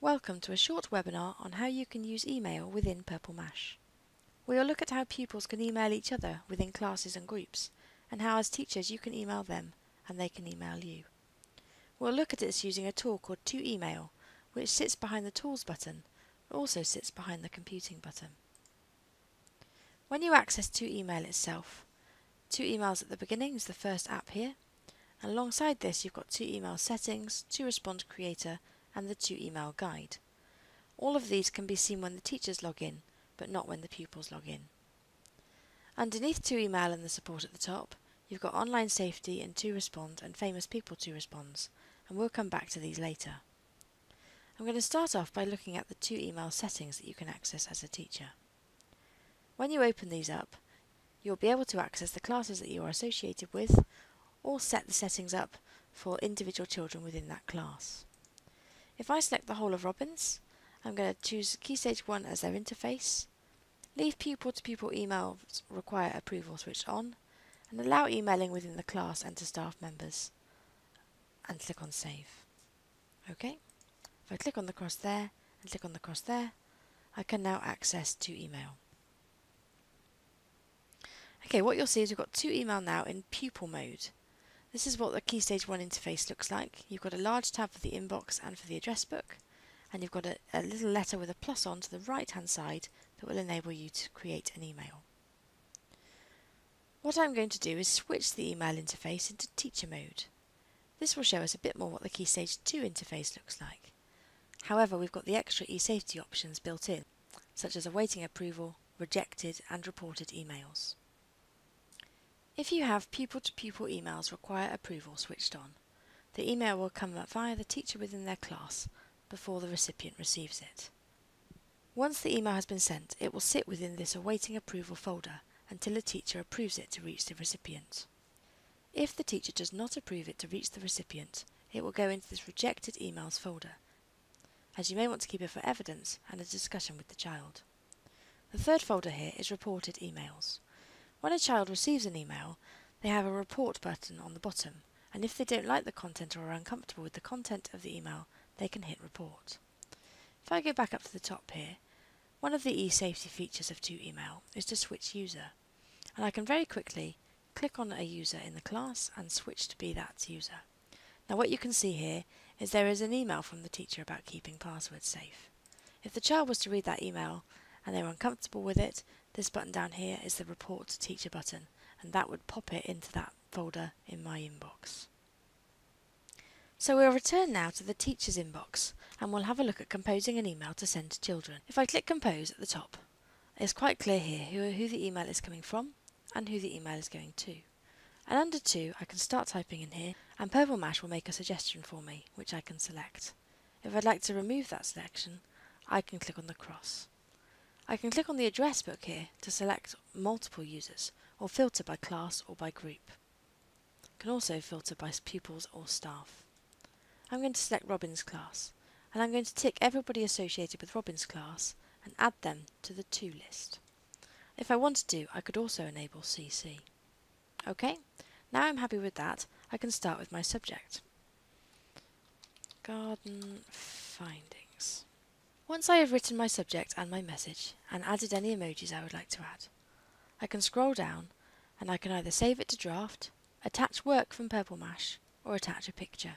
Welcome to a short webinar on how you can use email within Purple Mash. We will look at how pupils can email each other within classes and groups, and how as teachers you can email them and they can email you. We'll look at this using a tool called 2Email, which sits behind the Tools button, but also sits behind the Computing button. When you access 2Email itself, 2Emails at the beginning is the first app here, and alongside this you've got 2Email settings, 2Respond creator and the 2Email guide. All of these can be seen when the teachers log in, but not when the pupils log in. Underneath two 2Email and the support at the top, you've got online safety and 2Respond and famous people 2Responds, and we'll come back to these later. I'm going to start off by looking at the 2Email settings that you can access as a teacher. When you open these up, you'll be able to access the classes that you are associated with or set the settings up for individual children within that class. If I select the whole of Robins, I'm going to choose Key Stage 1 as their interface, leave pupil-to-pupil -pupil emails require approval switched on, and allow emailing within the class and to staff members, and click on Save. Okay, if I click on the cross there and click on the cross there, I can now access 2Email. Okay, what you'll see is we've got 2Email now in pupil mode. This is what the Key Stage 1 interface looks like. You've got a large tab for the inbox and for the address book, and you've got a, a little letter with a plus on to the right hand side that will enable you to create an email. What I'm going to do is switch the email interface into teacher mode. This will show us a bit more what the Key Stage 2 interface looks like. However, we've got the extra eSafety options built in, such as awaiting approval, rejected and reported emails. If you have pupil-to-pupil -pupil emails require approval switched on, the email will come via the teacher within their class before the recipient receives it. Once the email has been sent, it will sit within this awaiting approval folder until a teacher approves it to reach the recipient. If the teacher does not approve it to reach the recipient, it will go into this rejected emails folder, as you may want to keep it for evidence and a discussion with the child. The third folder here is reported emails. When a child receives an email, they have a report button on the bottom, and if they don't like the content or are uncomfortable with the content of the email, they can hit report. If I go back up to the top here, one of the eSafety features of 2Email is to switch user, and I can very quickly click on a user in the class and switch to be that user. Now what you can see here is there is an email from the teacher about keeping passwords safe. If the child was to read that email and they were uncomfortable with it, this button down here is the report to teacher button and that would pop it into that folder in my inbox. So we'll return now to the teacher's inbox and we'll have a look at composing an email to send to children. If I click compose at the top, it's quite clear here who, who the email is coming from and who the email is going to. And under to, I can start typing in here and Purple Mash will make a suggestion for me, which I can select. If I'd like to remove that selection, I can click on the cross. I can click on the address book here to select multiple users or filter by class or by group. I can also filter by pupils or staff. I'm going to select Robins class and I'm going to tick everybody associated with Robins class and add them to the to list. If I wanted to, I could also enable CC. Okay, now I'm happy with that, I can start with my subject. Garden. Once I have written my subject and my message, and added any emojis I would like to add, I can scroll down and I can either save it to draft, attach work from Purple Mash, or attach a picture.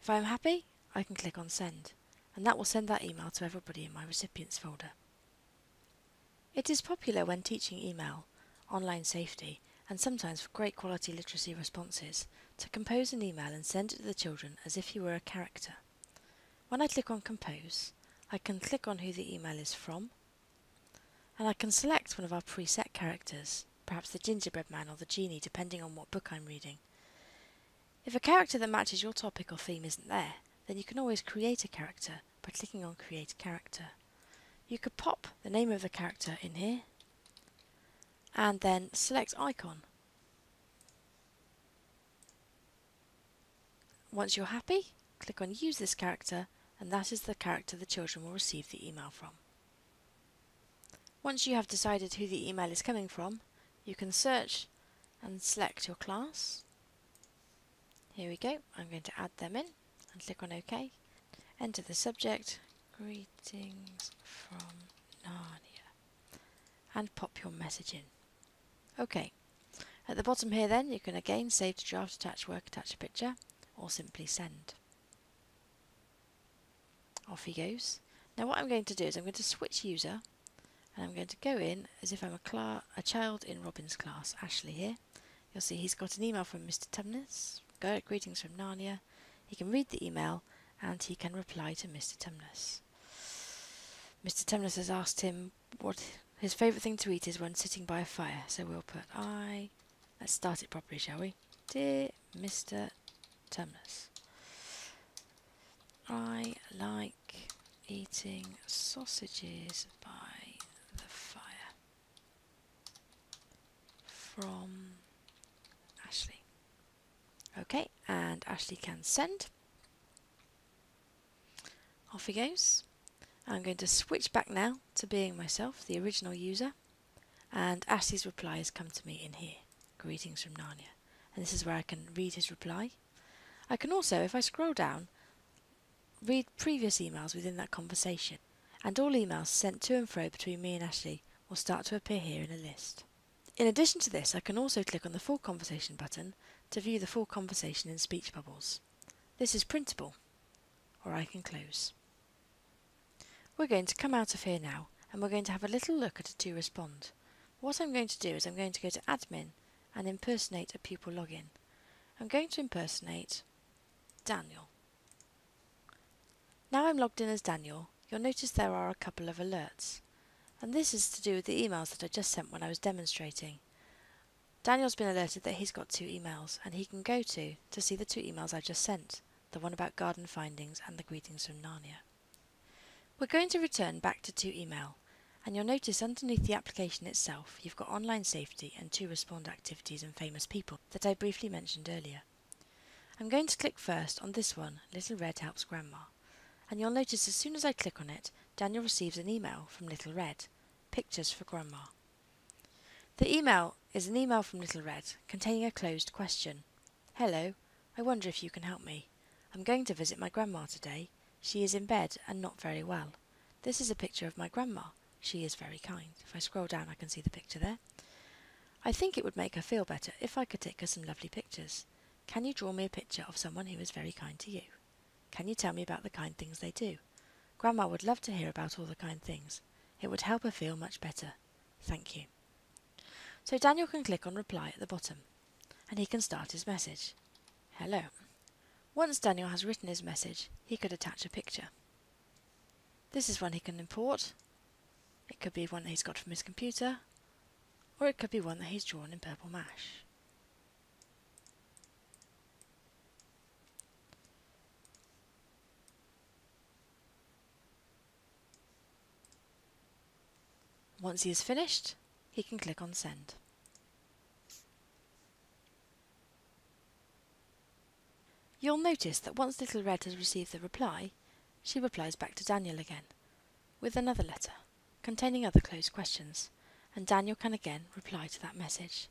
If I am happy, I can click on send, and that will send that email to everybody in my recipients folder. It is popular when teaching email, online safety, and sometimes for great quality literacy responses, to compose an email and send it to the children as if you were a character. When I click on Compose, I can click on who the email is from, and I can select one of our preset characters, perhaps the gingerbread man or the genie depending on what book I'm reading. If a character that matches your topic or theme isn't there, then you can always create a character by clicking on Create Character. You could pop the name of the character in here, and then select Icon. Once you're happy, click on Use this character and that is the character the children will receive the email from. Once you have decided who the email is coming from, you can search and select your class. Here we go, I'm going to add them in and click on OK. enter the subject, greetings from Narnia, and pop your message in. Okay, at the bottom here then you can again save to draft, attach work, attach a picture, or simply send. Off he goes. Now what I'm going to do is I'm going to switch user and I'm going to go in as if I'm a, a child in Robin's class, Ashley here. You'll see he's got an email from Mr Tumnus, greetings from Narnia. He can read the email and he can reply to Mr Tumnus. Mr Tumnus has asked him what his favourite thing to eat is when sitting by a fire, so we'll put I... Let's start it properly, shall we? Dear Mr Tumnus, I like eating sausages by the fire. From Ashley. Okay, and Ashley can send. Off he goes. I'm going to switch back now to being myself, the original user, and Ashley's reply has come to me in here. Greetings from Narnia. And this is where I can read his reply. I can also, if I scroll down, read previous emails within that conversation, and all emails sent to and fro between me and Ashley will start to appear here in a list. In addition to this, I can also click on the full conversation button to view the full conversation in speech bubbles. This is printable, or I can close. We're going to come out of here now, and we're going to have a little look at a 2Respond. What I'm going to do is I'm going to go to admin and impersonate a pupil login. I'm going to impersonate Daniel. Now I'm logged in as Daniel, you'll notice there are a couple of alerts. And this is to do with the emails that I just sent when I was demonstrating. Daniel's been alerted that he's got two emails, and he can go to to see the two emails I just sent, the one about garden findings and the greetings from Narnia. We're going to return back to 2Email, and you'll notice underneath the application itself you've got online safety and 2Respond activities and famous people that I briefly mentioned earlier. I'm going to click first on this one, Little Red Helps Grandma and you'll notice as soon as I click on it, Daniel receives an email from Little Red, Pictures for Grandma. The email is an email from Little Red containing a closed question. Hello, I wonder if you can help me. I'm going to visit my grandma today. She is in bed and not very well. This is a picture of my grandma. She is very kind. If I scroll down I can see the picture there. I think it would make her feel better if I could take her some lovely pictures. Can you draw me a picture of someone who is very kind to you? Can you tell me about the kind things they do? Grandma would love to hear about all the kind things. It would help her feel much better. Thank you. So Daniel can click on reply at the bottom, and he can start his message. Hello. Once Daniel has written his message, he could attach a picture. This is one he can import. It could be one that he's got from his computer, or it could be one that he's drawn in Purple Mash. Once he is finished, he can click on Send. You'll notice that once Little Red has received the reply, she replies back to Daniel again, with another letter, containing other closed questions, and Daniel can again reply to that message.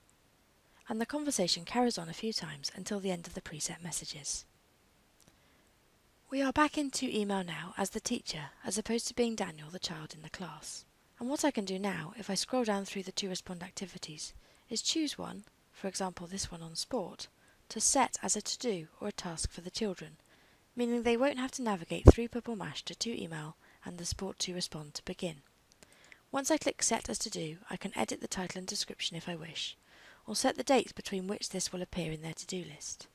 And the conversation carries on a few times until the end of the preset messages. We are back into email now as the teacher, as opposed to being Daniel, the child in the class. And what I can do now, if I scroll down through the 2Respond activities, is choose one, for example this one on sport, to set as a to-do or a task for the children, meaning they won't have to navigate through Purple Mash to 2Email and the sport 2Respond to begin. Once I click set as to do, I can edit the title and description if I wish, or set the dates between which this will appear in their to-do list.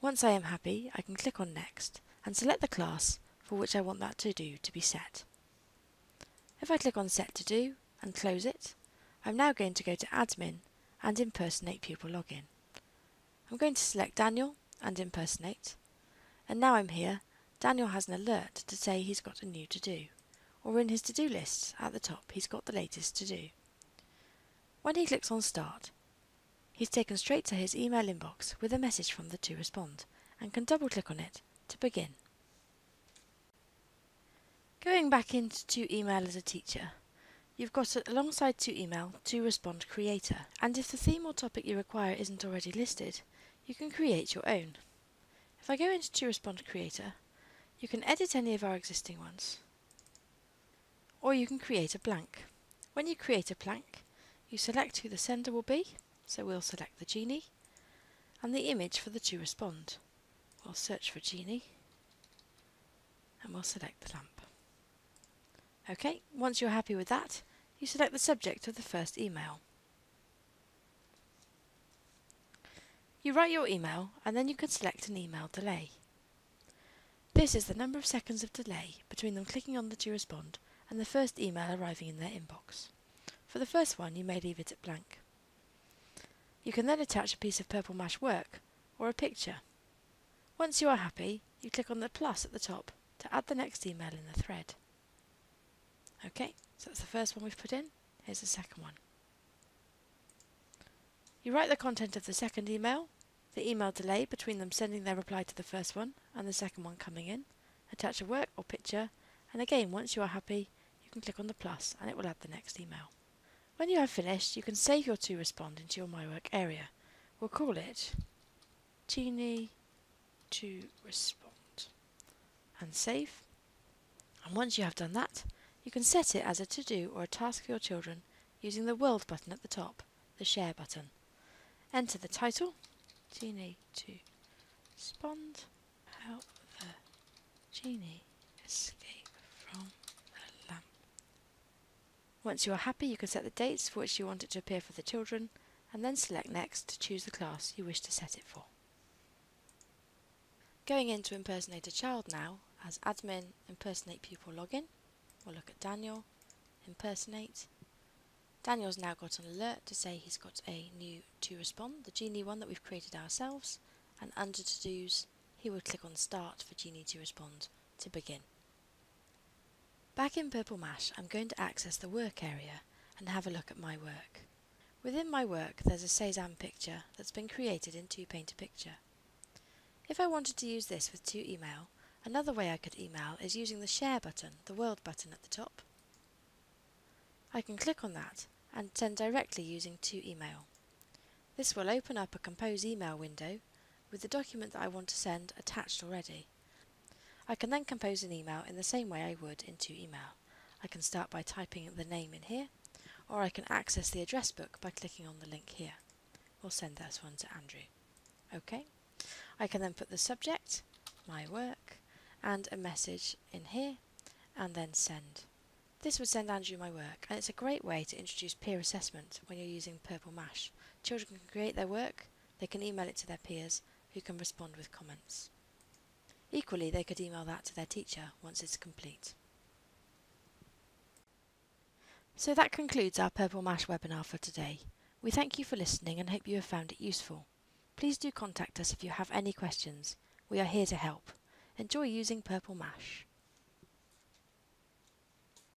Once I am happy, I can click on next and select the class for which I want that to-do to be set. If I click on Set to Do and close it, I'm now going to go to Admin and Impersonate Pupil Login. I'm going to select Daniel and Impersonate, and now I'm here, Daniel has an alert to say he's got a new to-do, or in his to-do list at the top he's got the latest to-do. When he clicks on Start, he's taken straight to his email inbox with a message from the 2Respond, and can double click on it to begin. Going back into 2Email as a teacher, you've got alongside 2Email to respond creator, and if the theme or topic you require isn't already listed, you can create your own. If I go into 2Respond creator, You can edit any of our existing ones, or you can create a blank. When you create a blank, you select who the sender will be, so we'll select the genie, and the image for the 2Respond. We'll search for genie, and we'll select the lamp. Okay, once you're happy with that, you select the subject of the first email. You write your email and then you can select an email delay. This is the number of seconds of delay between them clicking on the 2Respond and the first email arriving in their inbox. For the first one you may leave it at blank. You can then attach a piece of Purple Mash work or a picture. Once you are happy, you click on the plus at the top to add the next email in the thread. Okay, so that's the first one we've put in. Here's the second one. You write the content of the second email, the email delay between them sending their reply to the first one and the second one coming in, attach a work or picture, and again, once you are happy, you can click on the plus and it will add the next email. When you have finished, you can save your 2Respond into your My Work area. We'll call it Genie to respond and save. And once you have done that, you can set it as a to-do or a task for your children using the World button at the top, the Share button. Enter the title, Genie to respond, help the genie escape from the lamp. Once you are happy, you can set the dates for which you want it to appear for the children, and then select Next to choose the class you wish to set it for. Going in to Impersonate a Child now, as admin impersonate pupil login, we'll look at Daniel, impersonate, Daniel's now got an alert to say he's got a new 2Respond, the Genie one that we've created ourselves, and under to dos, he will click on start for Genie 2Respond to begin. Back in Purple Mash, I'm going to access the work area and have a look at my work. Within my work, there's a Cezanne picture that's been created in 2Paint-a-Picture. If I wanted to use this with 2Email, another way I could email is using the Share button, the World button at the top. I can click on that and send directly using 2Email. This will open up a Compose email window with the document that I want to send attached already. I can then compose an email in the same way I would in 2Email. I can start by typing the name in here, or I can access the address book by clicking on the link here. We'll send this one to Andrew. OK. I can then put the subject, my work, and a message in here, and then send. This would send Andrew my work, and it's a great way to introduce peer assessment when you're using Purple Mash. Children can create their work, they can email it to their peers, who can respond with comments. Equally, they could email that to their teacher once it's complete. So that concludes our Purple Mash webinar for today. We thank you for listening and hope you have found it useful. Please do contact us if you have any questions. We are here to help. Enjoy using Purple Mash.